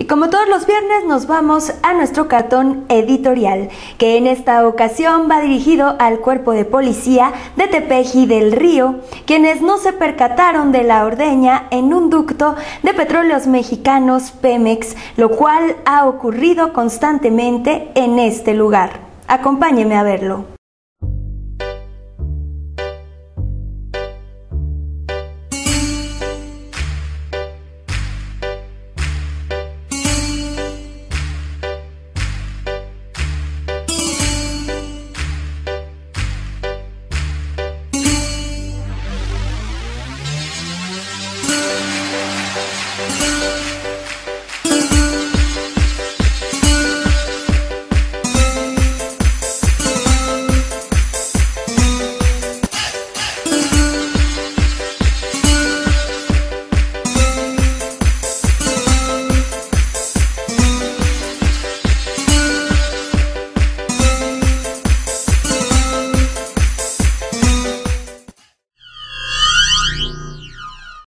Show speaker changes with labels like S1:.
S1: Y como todos los viernes nos vamos a nuestro cartón editorial, que en esta ocasión va dirigido al cuerpo de policía de Tepeji del Río, quienes no se percataron de la ordeña en un ducto de petróleos mexicanos Pemex, lo cual ha ocurrido constantemente en este lugar. Acompáñeme a verlo.